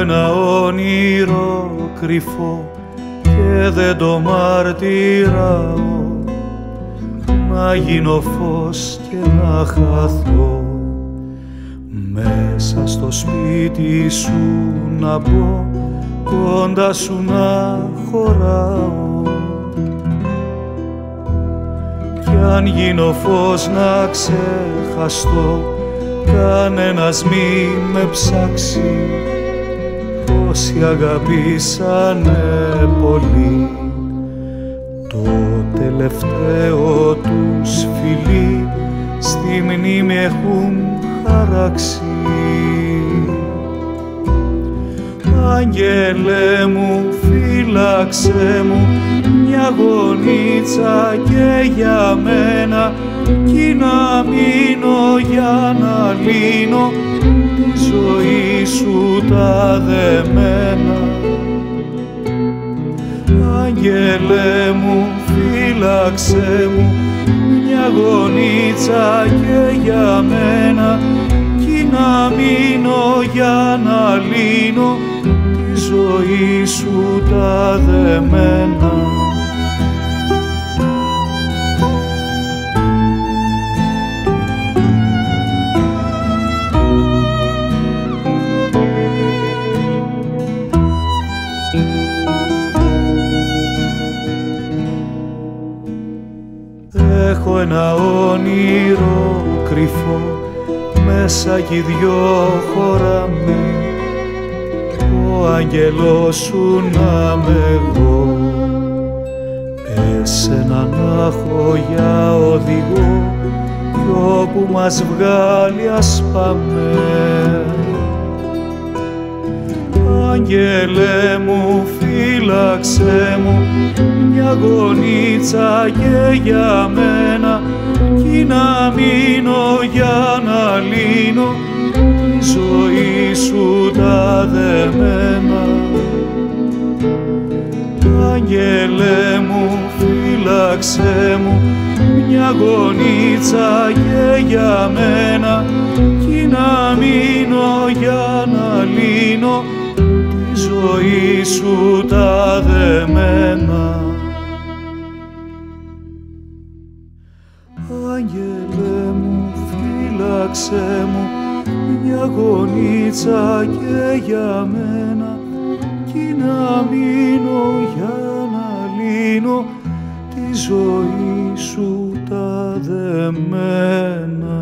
ένα όνειρο κρυφό και δεν το μαρτυράω. Να γίνω φως και να χαθώ. Μέσα στο σπίτι σου να μπω κοντά σου να χωράω. Κι αν γίνω φως να ξεχαστώ κανένας μη με ψάξει όσοι αγαπήσανε πολύ. Το τελευταίο τους φιλί στη μνήμη έχουν χαράξει. Άγγελε μου, φύλαξε μου μια γονίτσα και για μένα κι να μείνω για να λύνω τη ζωή σου τα δεμένα. Άγγελε μου, φύλαξε μου μια γονίτσα και για μένα κι να μείνω για να λύνω τη ζωή σου τα δεμένα. Έχω ένα όνειρο κρυφό μέσα κι δυο χωράμε ο άγγελός σου να με εγώ εσένα να έχω για οδηγό κι όπου μας βγάλει ας πάμε. Άγγελε μου, φύλαξε μου μια γονίτσα και για μένα κι να μείνω για να λύνω τη ζωή σου τα δεμένα. Άγγελε μου, φύλαξε μου μια γονίτσα και για μένα κι να μείνω για να λύνω τη ζωή σου τα δεμένα. Άγγελε μου, φύλαξε μου μια γονίτσα και για μένα κι να μείνω για να λύνω τη ζωή σου τα δεμένα.